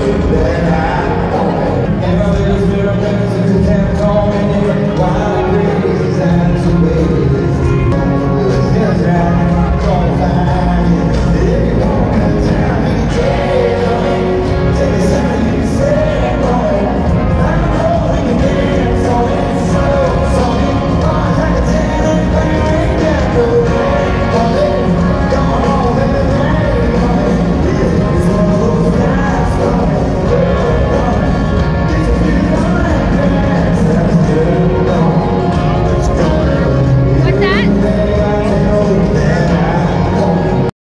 meu.